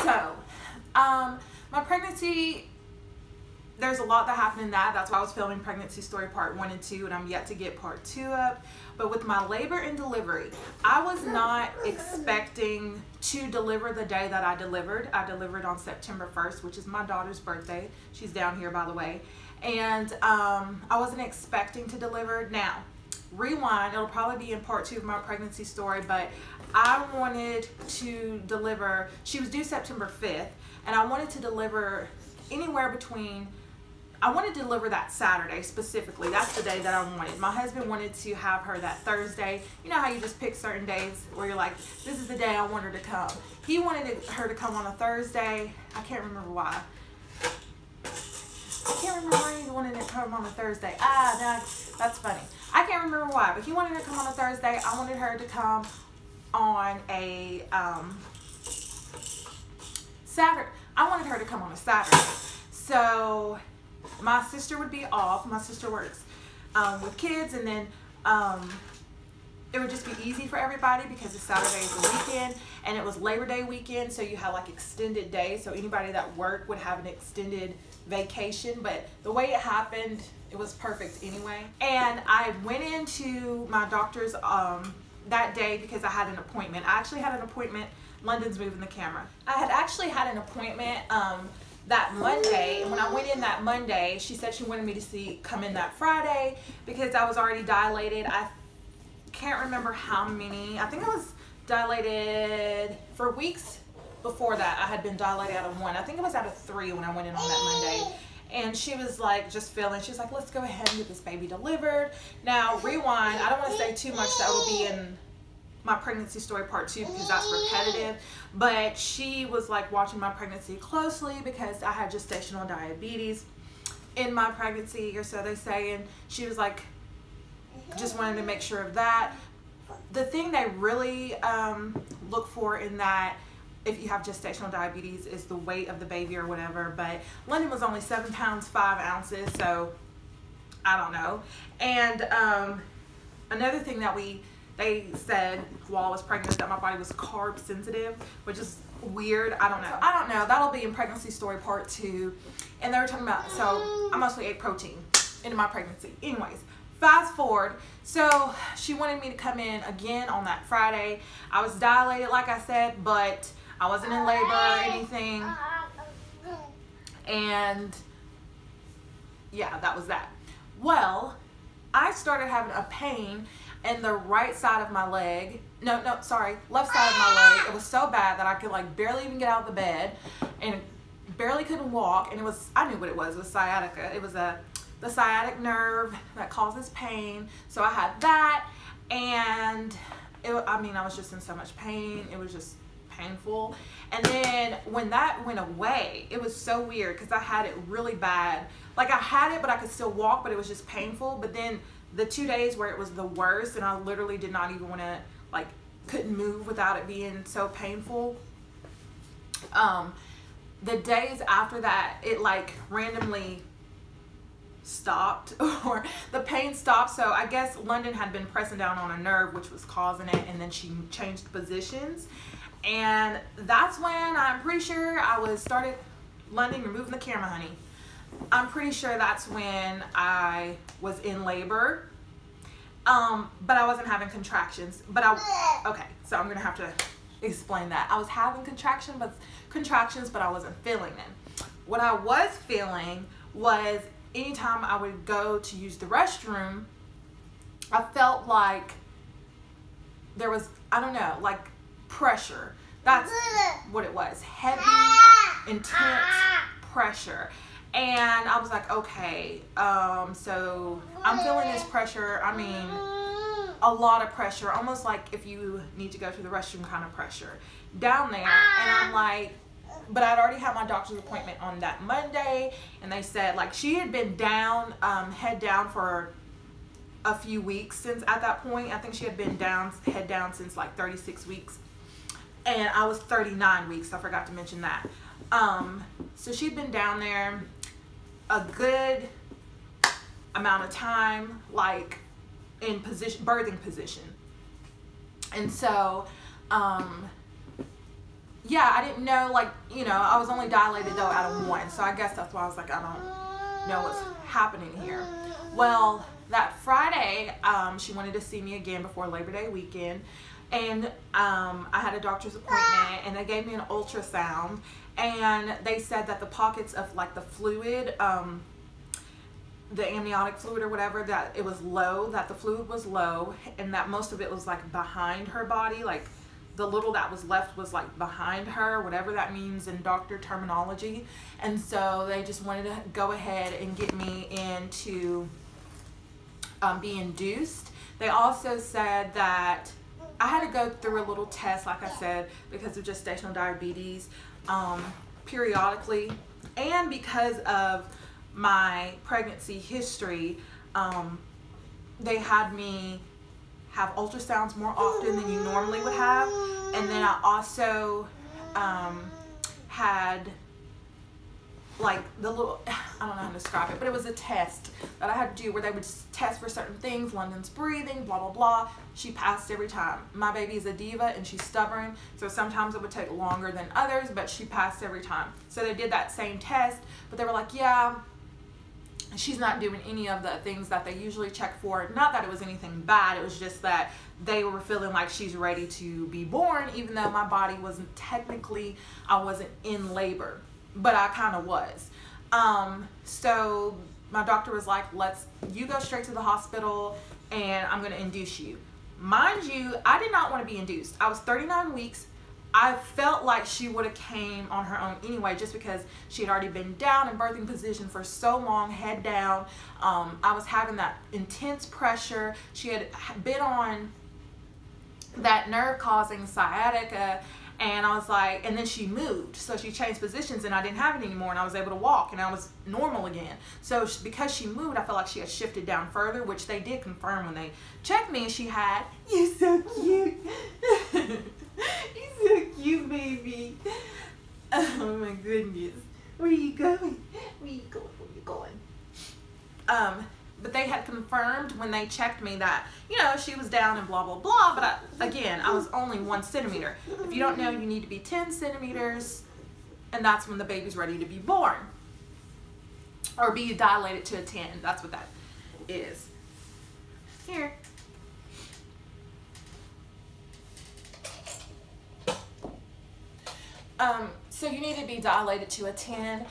So, um, my pregnancy, there's a lot that happened in that. That's why I was filming pregnancy story part one and two, and I'm yet to get part two up. But with my labor and delivery, I was not expecting to deliver the day that I delivered. I delivered on September 1st, which is my daughter's birthday. She's down here, by the way. And um, I wasn't expecting to deliver. Now, rewind, it'll probably be in part two of my pregnancy story, but I wanted to deliver, she was due September 5th, and I wanted to deliver anywhere between I wanted to deliver that Saturday specifically. That's the day that I wanted. My husband wanted to have her that Thursday. You know how you just pick certain days where you're like, this is the day I want her to come. He wanted her to come on a Thursday. I can't remember why. I can't remember why he wanted to come on a Thursday. Ah, no, that's funny. I can't remember why, but he wanted to come on a Thursday. I wanted her to come on a um, Saturday. I wanted her to come on a Saturday. So my sister would be off. My sister works um, with kids, and then um, it would just be easy for everybody because it's Saturday is the weekend, and it was Labor Day weekend, so you had like extended days. So anybody that worked would have an extended vacation. But the way it happened, it was perfect anyway. And I went into my doctor's um, that day because I had an appointment. I actually had an appointment. London's moving the camera. I had actually had an appointment. Um, that Monday. And when I went in that Monday, she said she wanted me to see come in that Friday because I was already dilated. I can't remember how many. I think I was dilated for weeks before that. I had been dilated out of one. I think it was out of three when I went in on that Monday. And she was like, just feeling, she was like, let's go ahead and get this baby delivered. Now, rewind, I don't want to say too much that will be in my pregnancy story part two because that's repetitive. But she was like watching my pregnancy closely because I had gestational diabetes in my pregnancy, or so they say. And she was like, just wanted to make sure of that. The thing they really um, look for in that if you have gestational diabetes is the weight of the baby or whatever. But London was only seven pounds, five ounces. So I don't know. And um, another thing that we they said while I was pregnant that my body was carb sensitive, which is weird. I don't know. I don't know. That'll be in pregnancy story part two. And they were talking about, so I mostly ate protein in my pregnancy. Anyways, fast forward. So she wanted me to come in again on that Friday. I was dilated, like I said, but I wasn't in labor or anything. And yeah, that was that. Well, I started having a pain in the right side of my leg no no sorry left side of my leg it was so bad that i could like barely even get out of the bed and barely couldn't walk and it was i knew what it was it was sciatica it was a the sciatic nerve that causes pain. So i had that and it, i mean i was just in so much pain. It was just painful. And then when that went away it was so weird because i had it really bad. Like i had it but i could still walk but it was just painful. But then the two days where it was the worst and I literally did not even want to like couldn't move without it being so painful. Um, the days after that, it like randomly stopped or the pain stopped. So I guess London had been pressing down on a nerve, which was causing it. And then she changed positions. And that's when I'm pretty sure I was started, London, you're the camera, honey. I'm pretty sure that's when I was in labor. Um, but I wasn't having contractions. But I okay, so I'm gonna have to explain that. I was having contraction, but contractions, but I wasn't feeling them. What I was feeling was anytime I would go to use the restroom, I felt like there was I don't know, like pressure. That's what it was. Heavy, intense pressure and I was like, okay, um, so I'm feeling this pressure. I mean, a lot of pressure, almost like if you need to go to the restroom kind of pressure down there. And I'm like, but I'd already had my doctor's appointment on that Monday, and they said like she had been down, um, head down for a few weeks since at that point. I think she had been down, head down since like 36 weeks, and I was 39 weeks. I forgot to mention that. Um, so she'd been down there a good amount of time, like in position, birthing position. And so, um, yeah, I didn't know, like, you know, I was only dilated though out of one. So I guess that's why I was like, I don't know what's happening here. Well, that Friday, um, she wanted to see me again before Labor Day weekend. And um, I had a doctor's appointment and they gave me an ultrasound. And they said that the pockets of like the fluid, um, the amniotic fluid or whatever, that it was low, that the fluid was low, and that most of it was like behind her body, like the little that was left was like behind her, whatever that means in doctor terminology. And so they just wanted to go ahead and get me into um, be induced. They also said that I had to go through a little test, like I said, because of gestational diabetes um, periodically and because of my pregnancy history, um, they had me have ultrasounds more often than you normally would have. And then I also um, had like the little, I don't know how to describe it, but it was a test that I had to do where they would test for certain things, London's breathing, blah, blah, blah. She passed every time. My baby is a diva and she's stubborn, so sometimes it would take longer than others, but she passed every time. So they did that same test, but they were like, yeah, she's not doing any of the things that they usually check for. Not that it was anything bad, it was just that they were feeling like she's ready to be born, even though my body wasn't technically, I wasn't in labor, but I kind of was. Um, so my doctor was like, let's, you go straight to the hospital and I'm going to induce you. Mind you, I did not want to be induced. I was 39 weeks I felt like she would have came on her own anyway, just because she had already been down in birthing position for so long, head down. Um, I was having that intense pressure. She had been on that nerve causing sciatica and I was like, and then she moved. So she changed positions and I didn't have it anymore and I was able to walk and I was normal again. So because she moved, I felt like she had shifted down further, which they did confirm when they checked me and she had, you're so cute. Cute, baby. Oh my goodness. Where are you going? Where are you going? Where are you going? Um, but they had confirmed when they checked me that, you know, she was down and blah, blah, blah. But I, again, I was only one centimeter. If you don't know, you need to be 10 centimeters, and that's when the baby's ready to be born. Or be dilated to a 10. That's what that is. Here. Um, so you need to be dilated to a 10.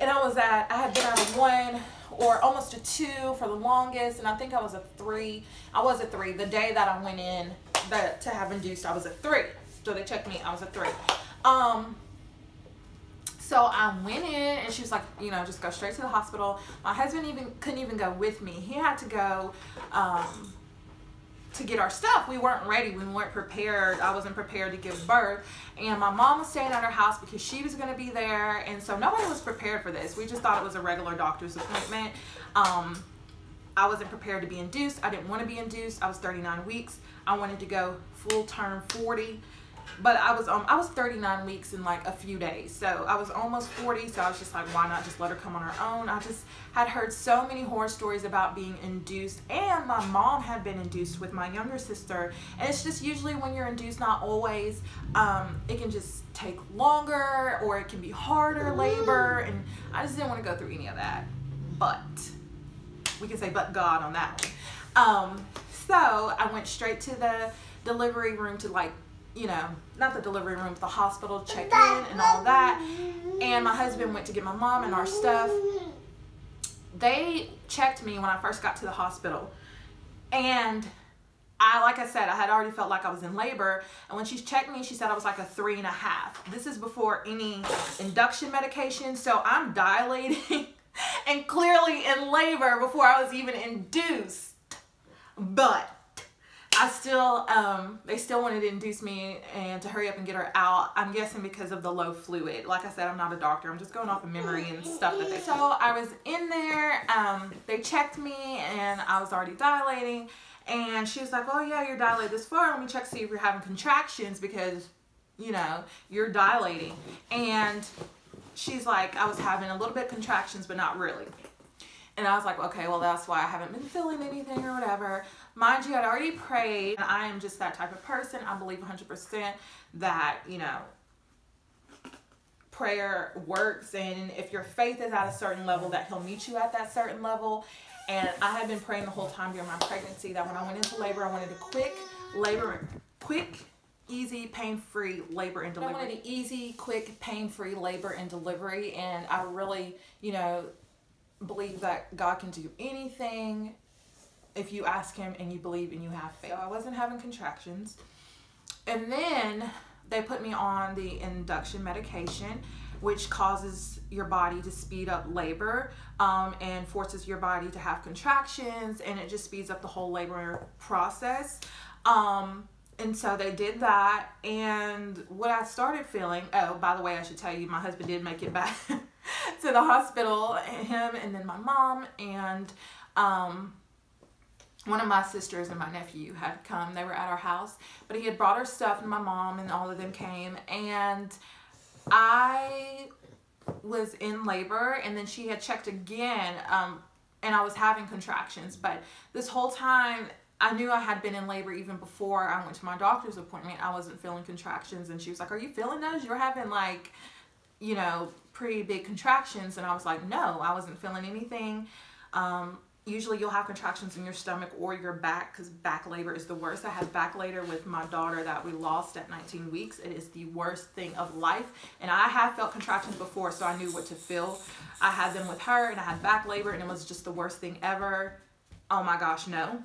And I was at, I had been at a one or almost a two for the longest. And I think I was a three. I was a three. The day that I went in to have induced, I was a three. So they checked me, I was a three. Um, so I went in and she was like, you know, just go straight to the hospital. My husband even couldn't even go with me. He had to go um, to get our stuff. We weren't ready. We weren't prepared. I wasn't prepared to give birth. And my mom was staying at her house because she was going to be there. And so nobody was prepared for this. We just thought it was a regular doctor's appointment. Um, I wasn't prepared to be induced. I didn't want to be induced. I was 39 weeks. I wanted to go full term 40 but I was um I was 39 weeks in like a few days. So I was almost 40 so I was just like why not just let her come on her own? I just had heard so many horror stories about being induced and my mom had been induced with my younger sister. And it's just usually when you're induced not always um it can just take longer or it can be harder labor and I just didn't want to go through any of that. But we can say but God on that one. Um so I went straight to the delivery room to like you know, not the delivery room, the hospital, check in and all that. And my husband went to get my mom and our stuff. They checked me when I first got to the hospital. And I, like I said, I had already felt like I was in labor. And when she checked me, she said I was like a three and a half. This is before any induction medication. So I'm dilating and clearly in labor before I was even induced. But I still, um, they still wanted to induce me and to hurry up and get her out. I'm guessing because of the low fluid. Like I said, I'm not a doctor. I'm just going off of memory and stuff that they So I was in there, um, they checked me and I was already dilating. And she was like, oh yeah, you're dilated this far. Let me check see if you're having contractions because, you know, you're dilating. And she's like, I was having a little bit contractions, but not really. And I was like, okay, well, that's why I haven't been feeling anything or whatever. Mind you, I'd already prayed. And I am just that type of person. I believe 100% that, you know, prayer works and if your faith is at a certain level that he'll meet you at that certain level and i had been praying the whole time during my pregnancy that when i went into labor i wanted a quick labor quick easy pain-free labor and delivery i wanted an easy quick pain-free labor and delivery and i really you know believe that god can do anything if you ask him and you believe and you have faith so i wasn't having contractions and then they put me on the induction medication, which causes your body to speed up labor um, and forces your body to have contractions, and it just speeds up the whole labor process. Um, and so they did that, and what I started feeling. Oh, by the way, I should tell you, my husband did make it back to the hospital, him, and then my mom, and um, one of my sisters and my nephew had come. They were at our house, but he had brought her stuff, and my mom and all of them came. And I was in labor, and then she had checked again, um, and I was having contractions. But this whole time, I knew I had been in labor even before I went to my doctor's appointment. I wasn't feeling contractions, and she was like, "Are you feeling those? You're having like, you know, pretty big contractions." And I was like, "No, I wasn't feeling anything." Um, usually you'll have contractions in your stomach or your back because back labor is the worst. I had back labor with my daughter that we lost at 19 weeks. It is the worst thing of life. And I have felt contractions before, so I knew what to feel. I had them with her and I had back labor and it was just the worst thing ever. Oh my gosh, no.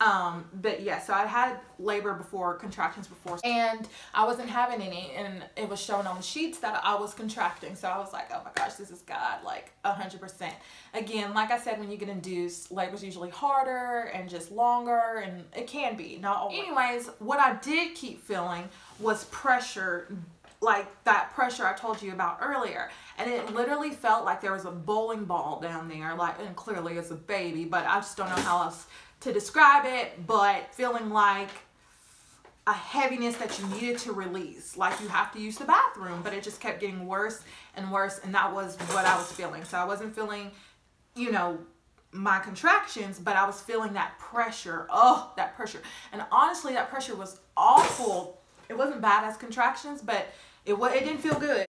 Um, but yeah, so I had labor before, contractions before, and I wasn't having any, and it was shown on the sheets that I was contracting. So I was like, oh my gosh, this is God, like a hundred percent. Again, like I said, when you get induced, labor's usually harder and just longer, and it can be, not always. Anyways, what I did keep feeling was pressure like that pressure I told you about earlier. And it literally felt like there was a bowling ball down there, like, and clearly it's a baby, but I just don't know how else to describe it, but feeling like a heaviness that you needed to release. Like you have to use the bathroom, but it just kept getting worse and worse. And that was what I was feeling. So I wasn't feeling, you know, my contractions, but I was feeling that pressure. Oh, that pressure. And honestly, that pressure was awful. It wasn't bad as contractions, but it, it didn't feel good.